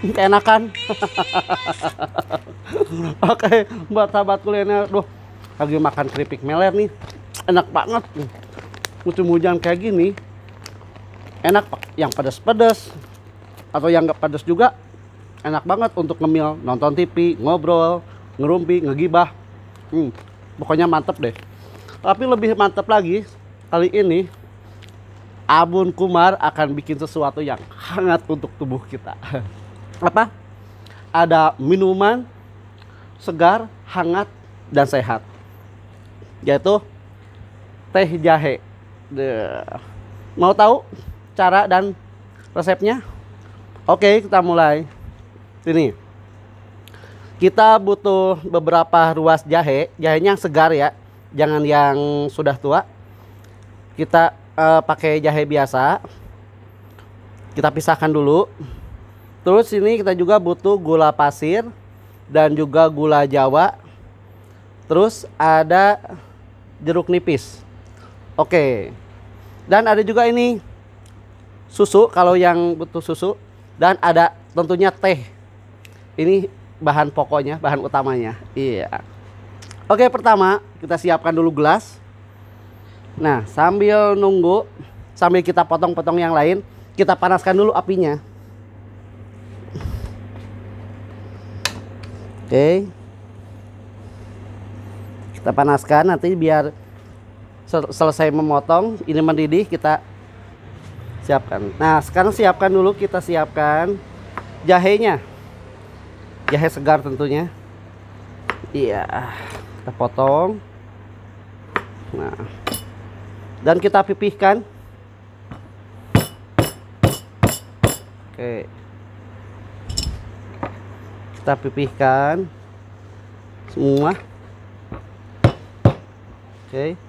Keenakan. Oke, buat sahabat kuliner, duh, lagi makan keripik meler nih, enak banget. Musim hujan kayak gini, enak yang pedas-pedas atau yang nggak pedas juga, enak banget untuk ngemil, nonton TV, ngobrol, ngerumpi, ngegibah. Hmm, pokoknya mantep deh. Tapi lebih mantep lagi kali ini Abun Kumar akan bikin sesuatu yang hangat untuk tubuh kita. Apa? Ada minuman segar, hangat, dan sehat. Yaitu teh jahe. Deh. Mau tahu cara dan resepnya? Oke, kita mulai. Sini. Kita butuh beberapa ruas jahe. Jahenya yang segar ya. Jangan yang sudah tua. Kita uh, pakai jahe biasa kita pisahkan dulu terus ini kita juga butuh gula pasir dan juga gula jawa. Terus ada jeruk nipis. Oke. Dan ada juga ini susu kalau yang butuh susu. Dan ada tentunya teh. Ini bahan pokoknya bahan utamanya. Iya. Oke pertama kita siapkan dulu gelas. Nah, sambil nunggu, sambil kita potong-potong yang lain, kita panaskan dulu apinya. Oke. Kita panaskan nanti biar sel selesai memotong, ini mendidih kita siapkan. Nah, sekarang siapkan dulu kita siapkan jahenya. Jahe segar tentunya. Iya, kita potong. Nah, dan kita pipihkan oke kita pipihkan semua oke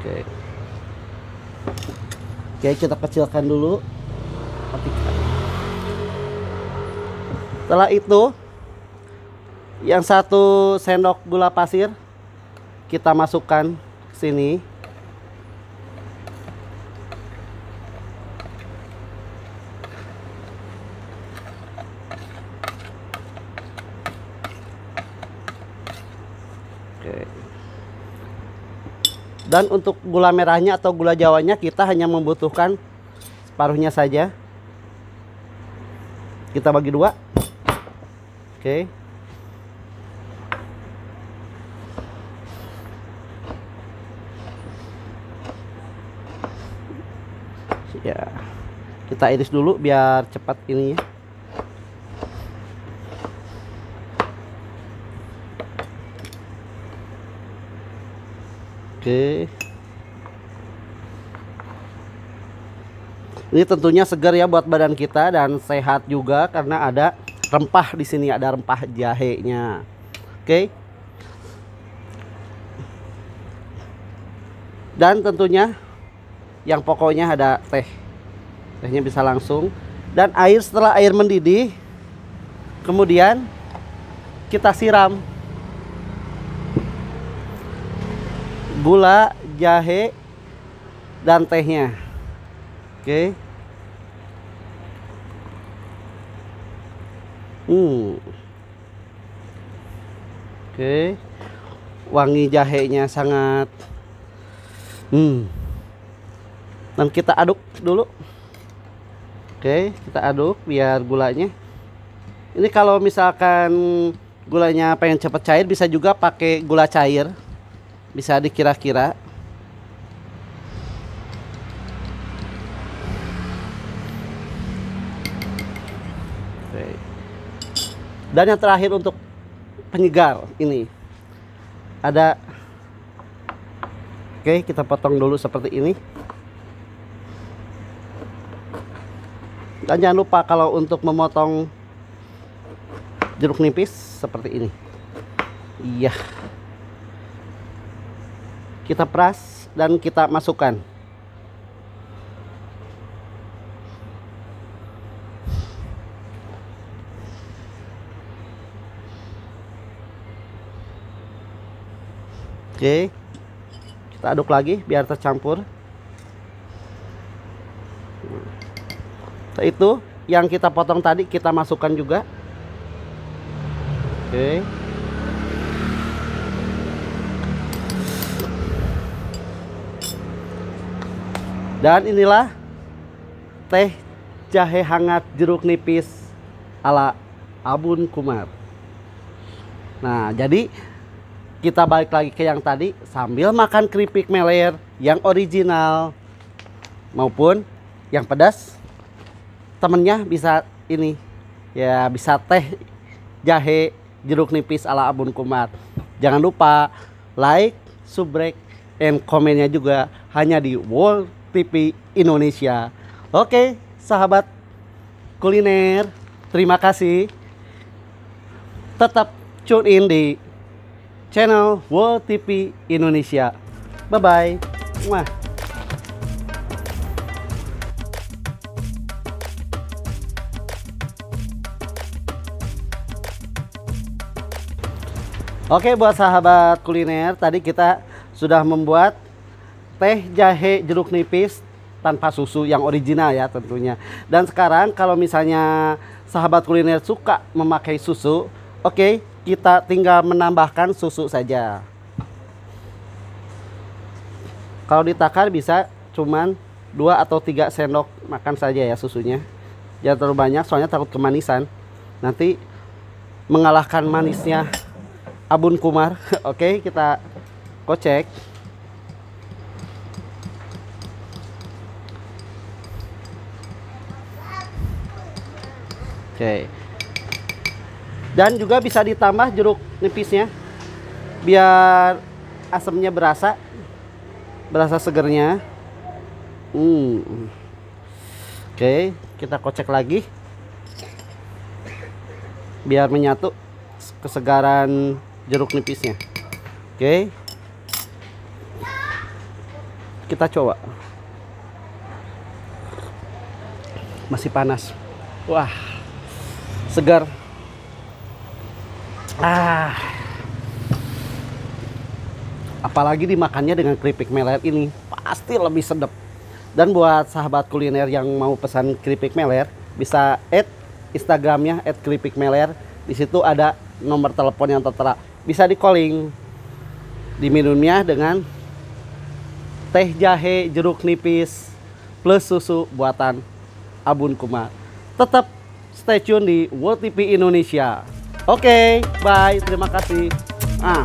Oke. Oke, kita kecilkan dulu. Matikan. Setelah itu yang satu sendok gula pasir kita masukkan ke sini. Oke. Dan untuk gula merahnya atau gula jawanya kita hanya membutuhkan separuhnya saja. Kita bagi dua. Oke. Ya. Kita iris dulu biar cepat ini ya. Oke. Ini tentunya segar ya buat badan kita dan sehat juga karena ada rempah di sini ada rempah jahenya. Oke. Dan tentunya yang pokoknya ada teh. Tehnya bisa langsung dan air setelah air mendidih kemudian kita siram gula, jahe, dan tehnya. Oke. Hmm. Oke. Wangi jahenya sangat Hmm. Dan kita aduk dulu. Oke, kita aduk biar gulanya. Ini kalau misalkan gulanya pengen cepat cair bisa juga pakai gula cair bisa dikira-kira dan yang terakhir untuk penyegar ini. Ada. Oke kita potong dulu seperti ini. Dan jangan lupa kalau untuk memotong jeruk nipis seperti ini. Iya. Kita peras dan kita masukkan Oke. Kita aduk lagi biar tercampur. Setelah itu yang kita potong tadi kita masukkan juga. Oke. Dan inilah teh jahe hangat jeruk nipis ala Abun Kumar. Nah, jadi kita balik lagi ke yang tadi sambil makan keripik meler yang original maupun yang pedas temennya bisa ini ya bisa teh jahe jeruk nipis ala Abun Kumar. Jangan lupa like, subrek, and komennya juga hanya di World TV Indonesia. Oke, sahabat kuliner, terima kasih. Tetap tune in di channel World TV Indonesia. Bye bye. Mwah. Oke buat sahabat kuliner, tadi kita sudah membuat teh jahe jeruk nipis tanpa susu yang original ya tentunya. Dan sekarang kalau misalnya sahabat kuliner suka memakai susu, oke okay, kita tinggal menambahkan susu saja. Kalau ditakar bisa cuman dua atau tiga sendok makan saja ya susunya. Jangan terlalu banyak soalnya takut kemanisan. Nanti mengalahkan manisnya Abun Kumar. Oke, kita kocek. Oke. Dan juga bisa ditambah jeruk nipisnya. Biar asamnya berasa. Berasa segernya. Hmm. Oke, kita kocek lagi. Biar menyatu kesegaran jeruk nipisnya. Oke. Kita coba. Masih panas. Wah segar ah. Apalagi dimakannya dengan keripik meler ini pasti lebih sedap. Dan buat sahabat kuliner yang mau pesan keripik meler bisa add instagramnya add keripik meler di situ ada nomor telepon yang tertera. Bisa di calling diminumnya dengan teh jahe jeruk nipis plus susu buatan Abun Kumar. Tetap stay tune di World TV Indonesia oke okay, bye. Terima kasih. Ah